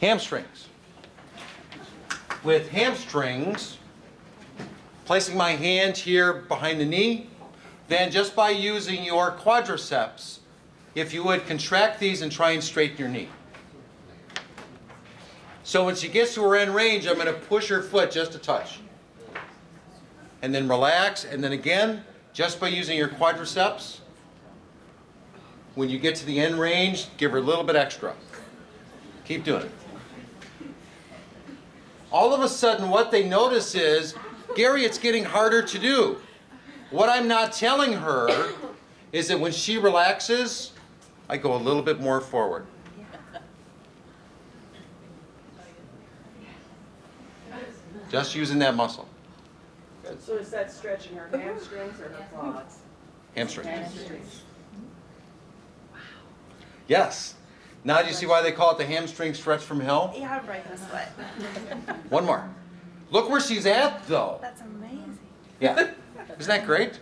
hamstrings. With hamstrings, placing my hand here behind the knee, then just by using your quadriceps, if you would contract these and try and straighten your knee. So when she gets to her end range, I'm going to push her foot just a touch. And then relax, and then again, just by using your quadriceps, when you get to the end range, give her a little bit extra. Keep doing it. All of a sudden, what they notice is, Garry, it's getting harder to do. What I'm not telling her is that when she relaxes, I go a little bit more forward. Just using that muscle, So is that stretching her hamstrings or her quads? hamstring. Hamstrings. Yes. Now do you see why they call it the hamstring stretch from hell? Yeah, I'm breaking a sweat. One more. Look where she's at though. That's amazing. Yeah. Isn't that great?